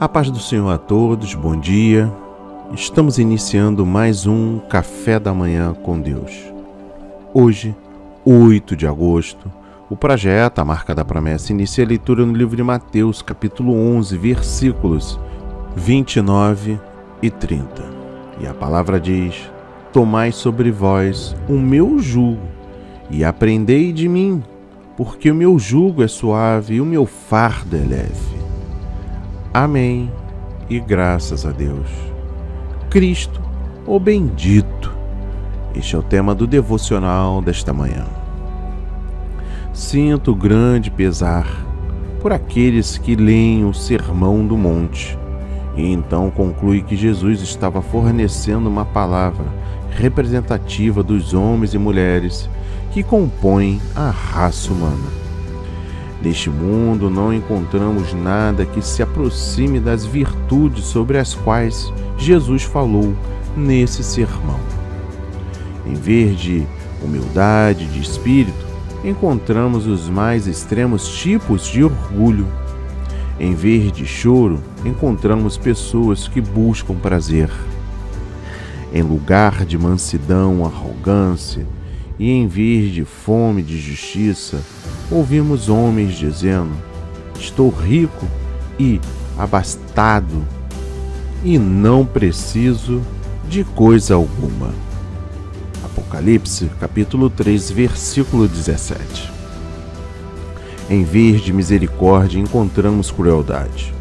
A paz do Senhor a todos, bom dia. Estamos iniciando mais um Café da Manhã com Deus. Hoje, 8 de agosto, o projeto A Marca da Promessa inicia a leitura no livro de Mateus, capítulo 11, versículos 29 e 30. E a palavra diz: Tomai sobre vós o meu jugo e aprendei de mim, porque o meu jugo é suave e o meu fardo é leve. Amém e graças a Deus. Cristo, o bendito. Este é o tema do devocional desta manhã. Sinto grande pesar por aqueles que leem o Sermão do Monte e então conclui que Jesus estava fornecendo uma palavra representativa dos homens e mulheres que compõem a raça humana. Neste mundo não encontramos nada que se aproxime das virtudes sobre as quais Jesus falou nesse sermão. Em vez de humildade de espírito, encontramos os mais extremos tipos de orgulho. Em vez de choro, encontramos pessoas que buscam prazer. Em lugar de mansidão, arrogância, e em vez de fome de justiça, ouvimos homens dizendo: Estou rico e abastado e não preciso de coisa alguma. Apocalipse, capítulo 3, versículo 17. Em vez de misericórdia, encontramos crueldade.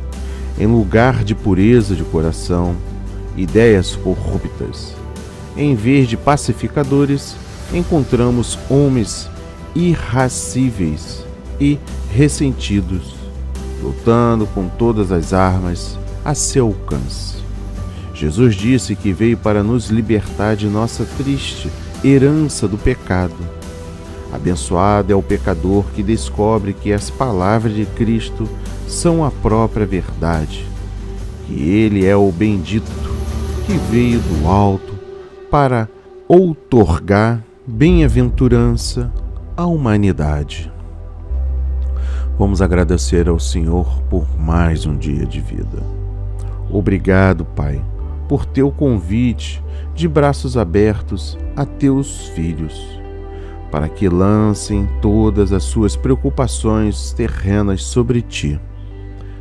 Em lugar de pureza de coração, ideias corruptas. Em vez de pacificadores, encontramos homens irracíveis e ressentidos, lutando com todas as armas a seu alcance. Jesus disse que veio para nos libertar de nossa triste herança do pecado. Abençoado é o pecador que descobre que as palavras de Cristo são a própria verdade, que Ele é o bendito que veio do alto para outorgar bem-aventurança à humanidade. Vamos agradecer ao Senhor por mais um dia de vida. Obrigado, Pai, por teu convite de braços abertos a teus filhos, para que lancem todas as suas preocupações terrenas sobre ti.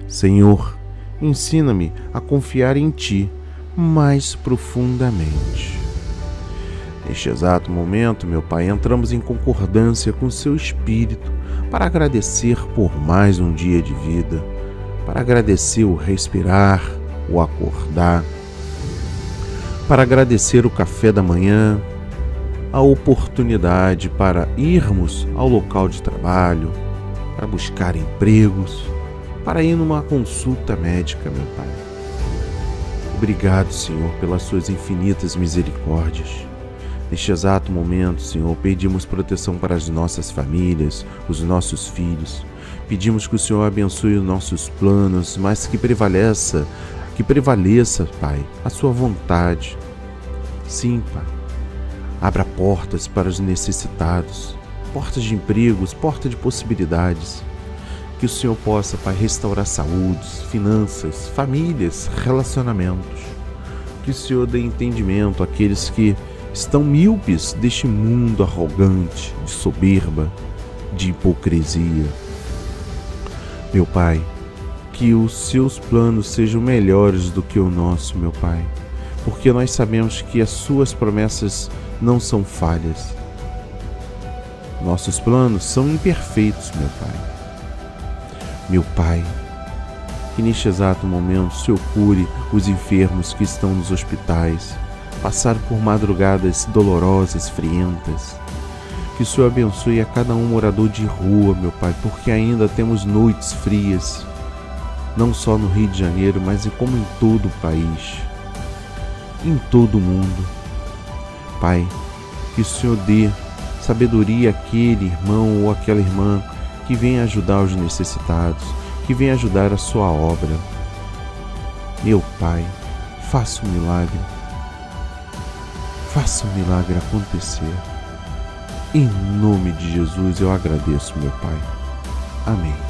Senhor, ensina-me a confiar em ti mais profundamente Neste exato momento, meu Pai, entramos em concordância com seu Espírito para agradecer por mais um dia de vida, para agradecer o respirar, o acordar, para agradecer o café da manhã, a oportunidade para irmos ao local de trabalho, para buscar empregos, para ir numa consulta médica, meu Pai. Obrigado, Senhor, pelas suas infinitas misericórdias. Neste exato momento, Senhor, pedimos proteção para as nossas famílias, os nossos filhos. Pedimos que o Senhor abençoe os nossos planos, mas que prevaleça, que prevaleça, Pai, a sua vontade. Sim, Pai. Abra portas para os necessitados, portas de empregos, portas de possibilidades. Que o Senhor possa, Pai, restaurar saúdes, finanças, famílias, relacionamentos. Que o Senhor dê entendimento àqueles que estão míopes deste mundo arrogante, de soberba, de hipocrisia. Meu Pai, que os seus planos sejam melhores do que o nosso, meu Pai, porque nós sabemos que as suas promessas não são falhas. Nossos planos são imperfeitos, meu Pai. Meu Pai, que neste exato momento o Senhor cure os enfermos que estão nos hospitais, passaram por madrugadas dolorosas, frientas. Que o Senhor abençoe a cada um morador de rua, meu Pai, porque ainda temos noites frias, não só no Rio de Janeiro, mas como em todo o país, em todo o mundo. Pai, que o Senhor dê sabedoria àquele irmão ou àquela irmã que vem ajudar os necessitados, que vem ajudar a sua obra. Meu Pai, faça um milagre Faça o milagre acontecer. Em nome de Jesus eu agradeço, meu Pai. Amém.